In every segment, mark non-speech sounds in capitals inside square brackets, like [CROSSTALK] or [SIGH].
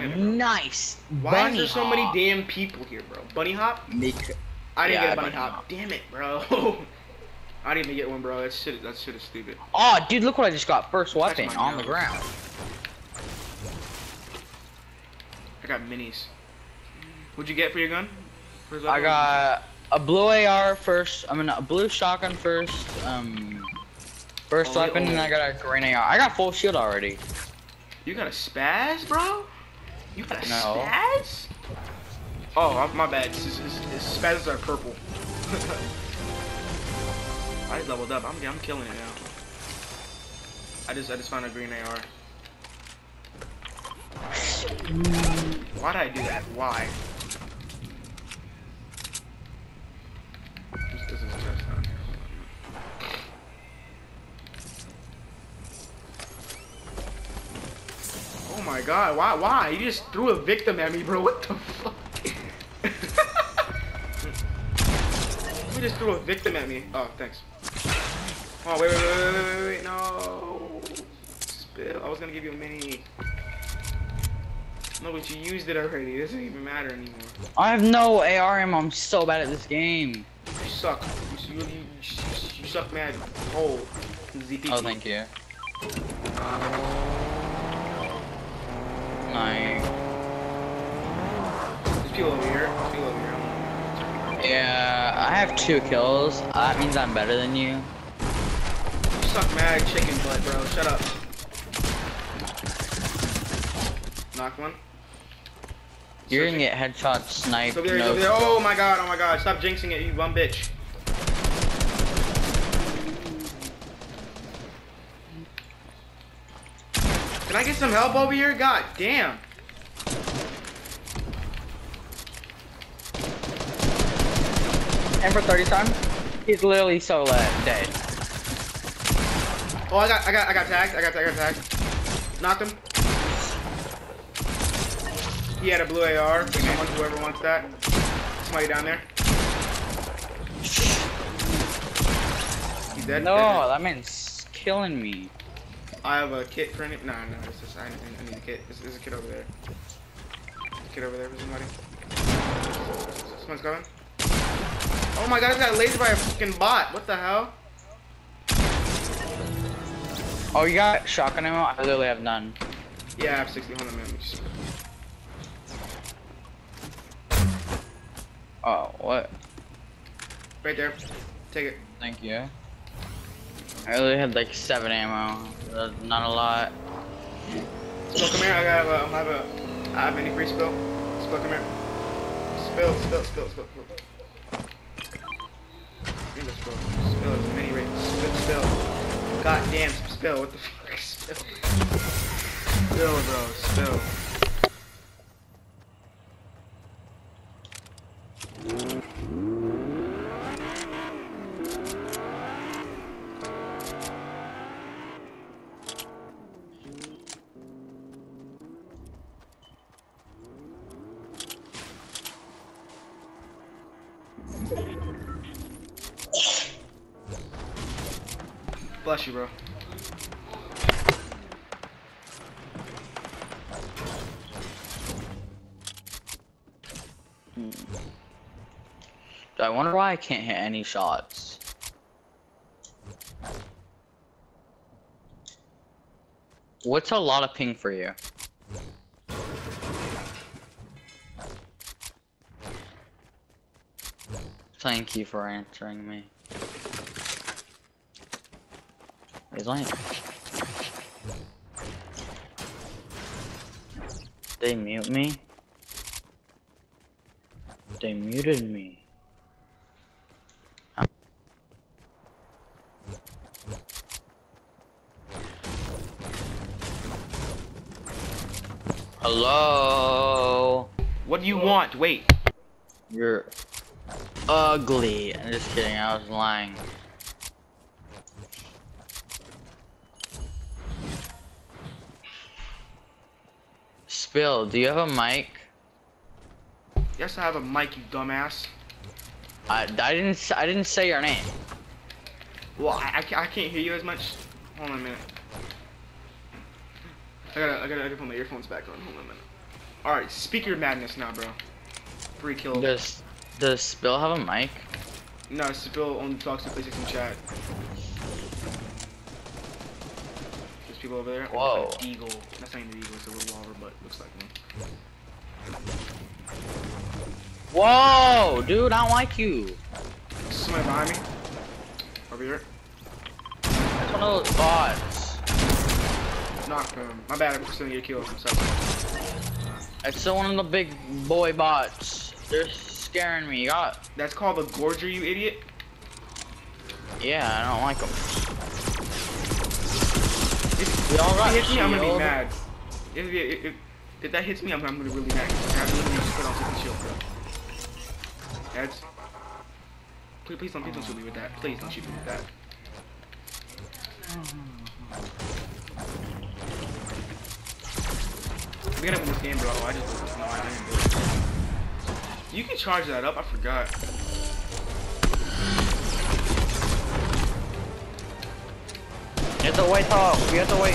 training, bro. nice. Why bunny is there so hop. many damn people here, bro? Bunny hop? Nik- I didn't Yeah, get a bunny bunny hop. hop. Damn it, bro. [LAUGHS] I didn't even get one, bro. That shit. That shit is stupid. Oh, dude, look what I just got. First weapon my on the ground. I got minis. What'd you get for your gun? First I weapon? got a blue AR first. I mean, a blue shotgun first. Um, first Oh, weapon, oh. and I got a green AR. I got full shield already. You got a spaz, bro? You got a No. spaz? Oh, my bad. His, his, his spazzes are purple. [LAUGHS] I leveled up. I'm, I'm killing it now. I just I just found a green AR. [LAUGHS] Why did I do that? Why? This doesn't stress down here. Oh my god, why why? You just threw a victim at me, bro. What the fuck? you just threw a victim at me. Oh, thanks. Oh, wait, wait, wait, wait, wait, wait, wait, no. Spill. I was gonna give you a mini. No, but you used it already. It doesn't even matter anymore. I have no ARM. I'm so bad at this game. You suck. You, you, you, you suck mad. Oh, ZP. Oh, thank you. Nice. There's people over here. People over here. Yeah, I have two kills. Uh, that means I'm better than you. You suck mad chicken butt, bro. Shut up. Knock one. You're gonna get headshot sniped. over there, no over there. Oh my god, oh my god. Stop jinxing it, you bum bitch. Can I get some help over here? God damn. And for 30 time, he's literally so uh, dead. Oh, I got, I got, I got tagged. I got, I got tagged. Knocked him. He had a blue AR. Someone, whoever wants that. Somebody down there. He's dead. No, dead, dead. that man's killing me. I have a kit for any. Nah, no, it's just I, I need a kit. There's, there's a kid over there. Kid over there for somebody. Someone's coming. Oh my god, I got lasered by a fucking bot. What the hell? Oh, you got shotgun ammo? I literally have none. Yeah, I have 60. Hold on, man. Let me just- Oh, what? Right there. Take it. Thank you. I literally had like seven ammo. That's not a lot. Spill, come here. I got. Uh, I have a. I have any free spill. Spill, come here. Spill, spill, spill, spill. spill. Spill. Spill is many rates. Spill, spill. God damn, spill. What the fuck? Spill. Spill, bro. Spill. Bless you, bro. I wonder why I can't hit any shots. What's a lot of ping for you? Thank you for answering me. He's like, they mute me. They muted me. Hello. What do you want? Wait. You're ugly. I'm just kidding. I was lying. Spill. Do you have a mic? Yes, I have a mic, you dumbass. I, I didn't. I didn't say your name. Well, I, I, I can't hear you as much. Hold on a minute. I gotta, I gotta, I gotta put my earphones back on. Hold on a minute. Alright, speak your madness now, bro. Free kill. Does does Spill have a mic? No, Spill only talks to PlayStation chat. People over there. Whoa. Like Eagle. That's not even an eagle, it's a revolver, but looks like one. Whoa, dude, I don't like you. Somebody behind me. Over here. That's one of those bots. Knocked him. My bad, I'm still gonna get killed. It's still one of the big boy bots. They're scaring me. Got That's called the Gorger, you idiot. yeah, I don't like them. If, We all if got it hits me, I'm gonna be mad. If, if, if, if that hits me, I'm, I'm gonna be really mad. I have to literally just put on something shield, bro. That's. Please, please don't, please don't shoot me with that. Please don't shoot me with that. We gotta win this game, bro. Oh, I just no, I didn't do it. You can charge that up. I forgot. Have to wait up. You have to wait.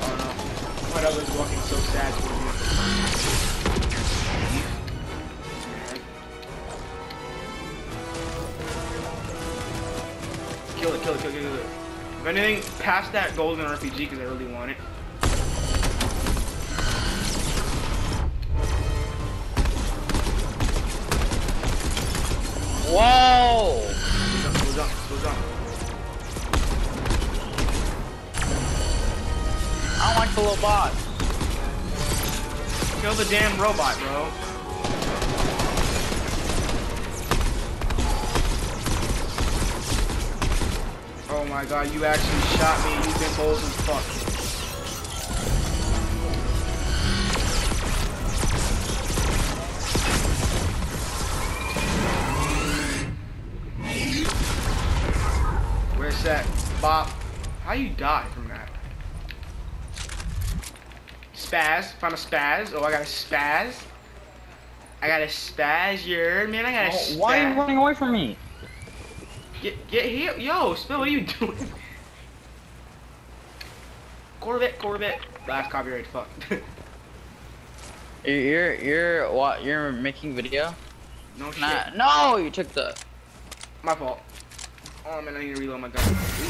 Oh no. My dog walking so sad toward me. Kill it, kill it, kill it, kill it. If anything, pass that golden RPG because I really want it. Kill the damn robot, bro. Oh my god, you actually shot me. You've been bold as fuck. Where's that? Bop. How you die from Spaz. Found a spaz. Oh, I got a spaz. I got a spaz, you man. I got a spaz. Oh, why are you running away from me? Get, get here. Yo, Spill, what are you [LAUGHS] doing? Corvette, Corvette. Last copyright, fuck. You're you're what? You're making video? no shit. Nah, no, you took the. My fault. Oh man, I need to reload my gun.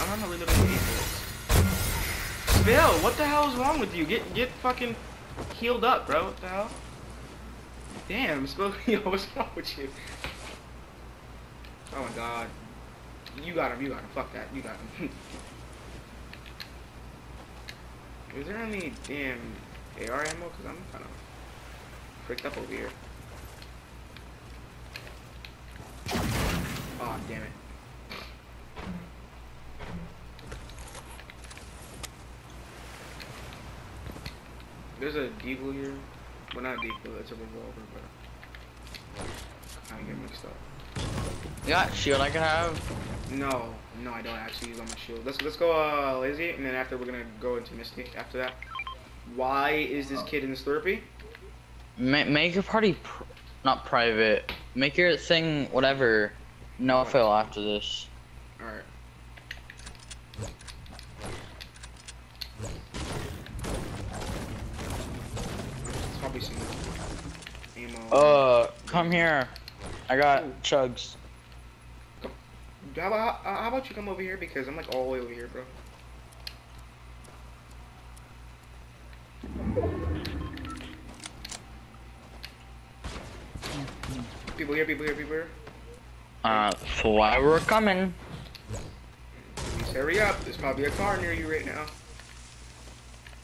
I'm not reloading my bullets. Spill, what the hell is wrong with you? Get get fucking healed up, bro. What the hell? Damn, [LAUGHS] yo, what's wrong with you? Oh my god. You got him, you got him. Fuck that, you got him. [LAUGHS] Is there any damn AR ammo? Cause I'm kind of freaked up over here. Oh damn it. There's a deagle here. Well, not a deagle, it's a revolver, but I get mixed up. You got shield I can have. No, no, I don't actually use on my shield. Let's let's go uh, lazy, and then after we're gonna go into Misty. After that, why is this kid in the Slurpy? Ma make your party pr not private. Make your thing whatever. No What? fail after this. All right. Uh, come here. I got chugs. How about, how how about you come over here because I'm like all the way over here, bro. People here, people here, people here. Uh, so why we're coming? Please hurry up. There's probably a car near you right now.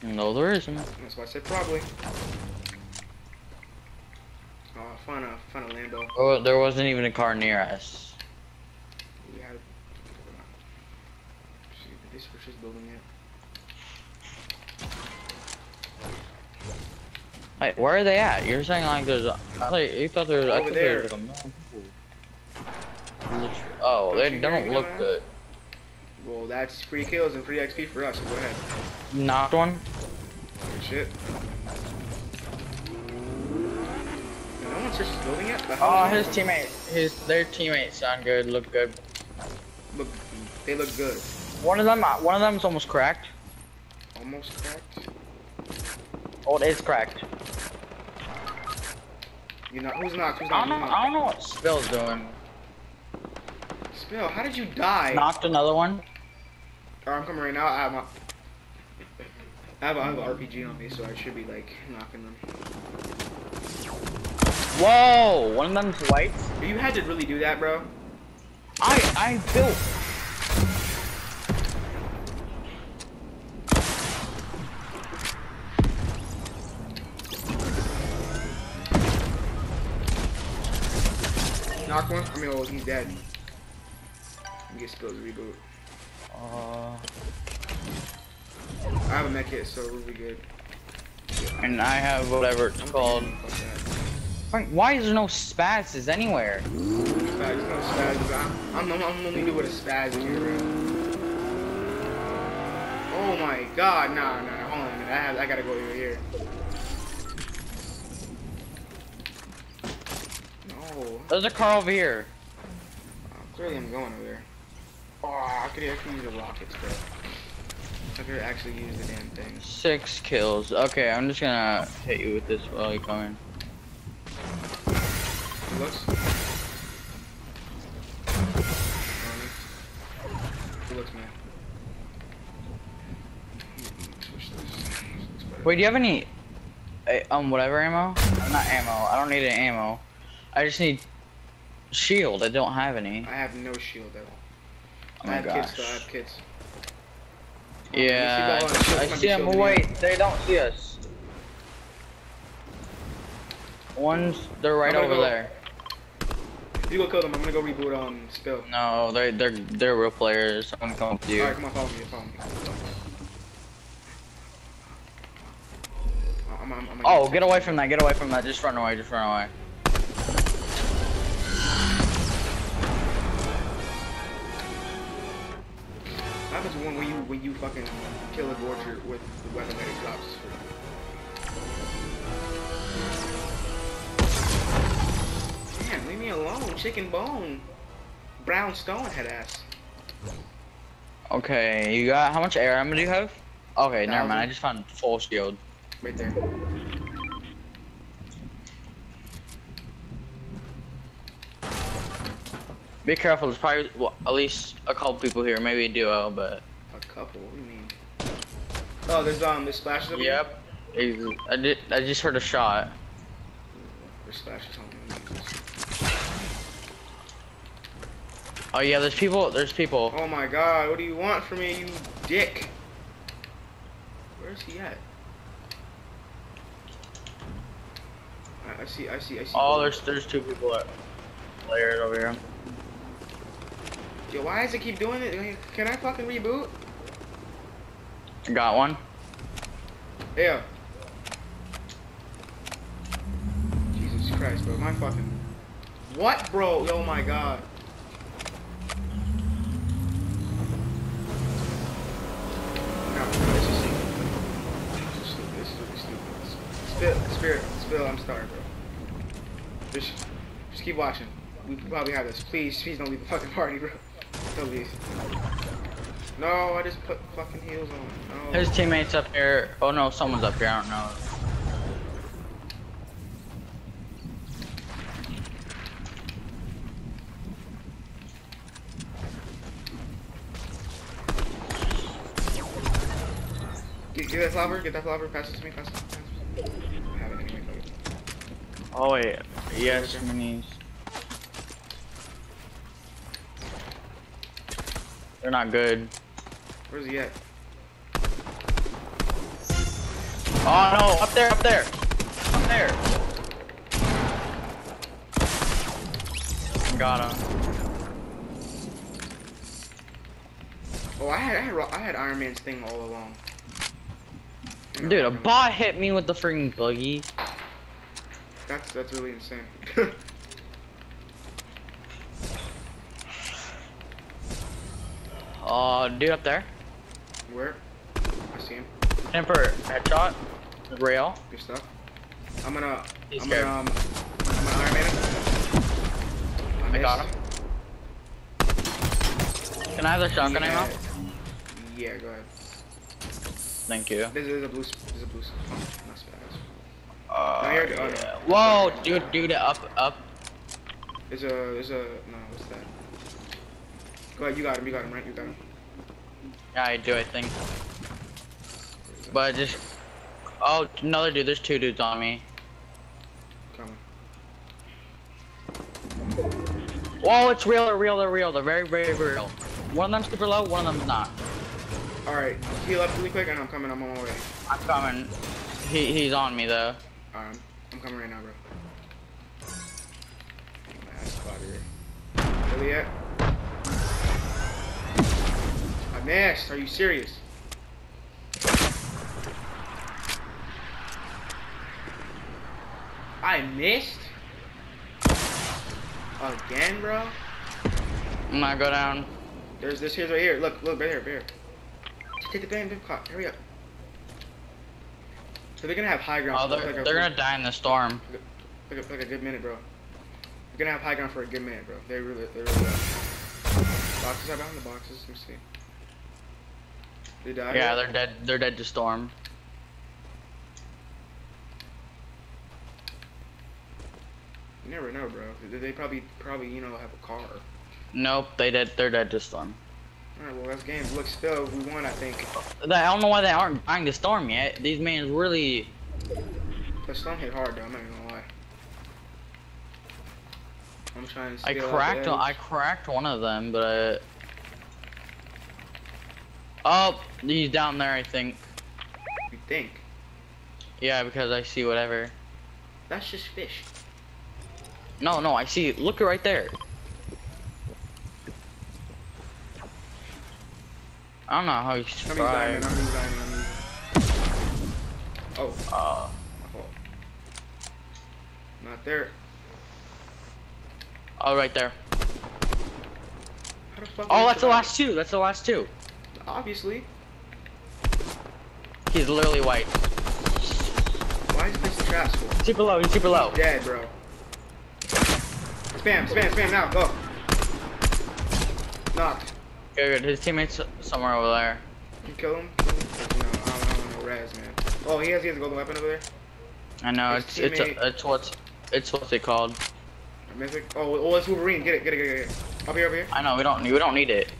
No, there isn't. That's why I said probably. Oh, find a find a Lambo. Oh, there wasn't even a car near us. We had. See, this was just building it. Wait, where are they at? You're saying like there's a, I thought you thought there was, I Over thought there there. was like a. Oh, they don't look good. Well, that's free kills and free XP for us. So go ahead. Knocked one. Good shit. No one's just building it. The Oh, his wrong? teammate, his their teammates sound good, look good. Look, they look good. One of them, uh, one of them's almost cracked. Almost cracked. Oh, it is cracked. You know who's not? Who's I not? don't Who's know. I don't know what Spill's doing. Spill. How did you die? Knocked another one. Alright, I'm coming right now. I have, my, I have, I have an RPG on me, so I should be like knocking them. Whoa! One of them's white. You had to really do that, bro. I I built. Knock one. I mean, oh, he's dead. Get spills reboot. Uh, I have a mech hit, so we'll be good. and I have whatever it's called. thinking, fuck that. Frank, Why is there no spazzes anywhere? Spaz, no spaz. I'm, I'm, I'm, I'm only new with a spaz here, bro. Oh my god, nah, nah, hold on a minute. I, have, I gotta go over here. No. There's a car over here. Uh, clearly I'm going over there. Oh, I could, I could use the rockets, bro. I could actually use the damn thing. Six kills. Okay, I'm just gonna hit you with this while you're coming. Looks. It looks, man. Wait, do you have any, uh, um, whatever ammo? Not ammo. I don't need any ammo. I just need shield. I don't have any. I have no shield at all. Oh I my have gosh. kids, though. I have kids. Yeah, see I, I see them. shielding Wait, they don't see us. One's, they're right over go- there. You go kill them. I'm gonna go reboot um spill. No, they're they're they're real players. I'm coming with you. Alright, come on, follow me. Follow me. I'm, I'm, I'm Oh, get away from that! Get away from that! Just run away! Just run away! What happens when, you when you fucking kill a gorger with the weapon that he drops? Man, leave me alone. Chicken bone. Brown stone head ass. Okay, you got how much air ammo do you have? Okay, never mind. I just found full shield. Right there. Be careful. There's probably well, at least a couple people here. Maybe a duo, but A couple. What do you mean? Oh, there's um, there's splashes. over yep. I did. I just heard a shot. There's splashes on me. Oh yeah, there's people. There's people. Oh my god, what do you want from me, you dick? Where's he at? I, I see, I see, I see. Oh, there's there's two people at players over here. Yo, why does it keep doing it? Can I fucking reboot? Got one. Yeah. Jesus Christ, bro. My fucking. What, bro? Oh my god. No, no, this is stupid. This is stupid. This is really stupid. Spill, spirit, spill. I'm sorry, bro. Just, just keep watching. We probably have this. Please, please don't leave the fucking party, bro. Don't leave. No, I just put fucking heels on. No. His teammates up here. Oh no, someone's up here. I don't know. Get, get that flower, get that flower, pass it to me, pass it. Pass it. I have it anyway, fuck it. Oh wait. Yes, minis. They're not good. Where's he at? Oh no, up there, up there. Up there. Got him. Oh, I had, I had, I had Iron Man's thing all along. Dude, a bot hit me with the freaking buggy. That's that's really insane. Oh, [LAUGHS] dude up there. Where? I see him. For headshot. Rail. Good stuff. I'm gonna. He's I'm scared. gonna. Um, I'm gonna Iron Man him. I got missed. him. Can I have the shotgun Yeah. ammo? Yeah, go ahead. Thank you. There's, there's a blue. There's a blue. Oh, not spaz. Uh, No, you're- no. yeah. Whoa, dude, dude, up, up. There's a. There's a. No, what's that? Go ahead. You got him. You got him. Right. You got him. Yeah, I do, I think. But just. Oh, another dude. There's two dudes on me. Coming. Whoa, it's real, they're real, they're real. They're very, very real. One of them's super low, one of them's not. All right. Heal up really quick, and I'm coming. I'm on my way. I'm coming. He, he's on me though. Um, I'm coming right now, bro. My ass spot. Really yet? I missed. Are you serious? I missed? Again, bro? I'm gonna go down. There's this here's right here. Look, look, right here, right here. Take the bam, bam clock. Hurry up. So they're gonna have high ground. Oh, for, they're, like, a- they're gonna die in the storm. like a, like a good minute, bro. They're gonna have high ground for a good minute, bro. They really, they really are. Boxes are behind the boxes. Let me see. They died. Yeah, they're dead. They're dead to storm. You never know, bro. They, they probably, probably, you know, have a car. Nope, they dead. They're dead to storm. All right, well, that's game. looks still, we won, I think. I don't know why they aren't dying to storm yet. These men really. The storm hit hard, though. I'm not even gonna lie. I'm trying to. I cracked. the I cracked one of them, but. Uh, oh, he's down there. I think. You think? Yeah, because I see whatever. That's just fish. No, no, I see. Look right there. I don't know how you I'm using diamond. survived. I'm using diamond. I'm using. Oh, Uh, my. Not there. oh, right there. How the fuck? Oh, that's the last two. That's the last two. Obviously. He's literally white. Why is this trash for? Super low. He's super low. Dead, bro. Spam, spam, spam now. Go. Knocked. Good, good. His teammates somewhere over there. Can you kill him? Kill him? 'Cause, You know, I don't, know res, man. Oh, he has, he has a golden weapon over there. I know. His It's it's a, it's what's it's what's it called. Mythic. Oh, oh, it's Wolverine. Get it, get it, get it, get it. Up here, up here. I know. We don't we don't need it.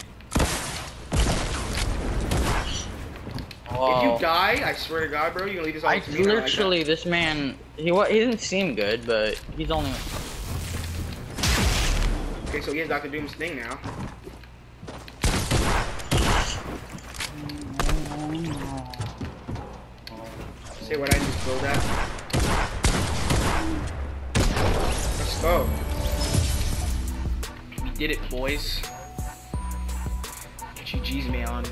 If you die, I swear to God, bro, you gonna leave this all I to me. and like literally, this man, he what? he didn't seem good, but he's only. Okay, so he has Doctor Doom's thing now. Say what I just build at. Let's go. We did it, boys. GG's, man.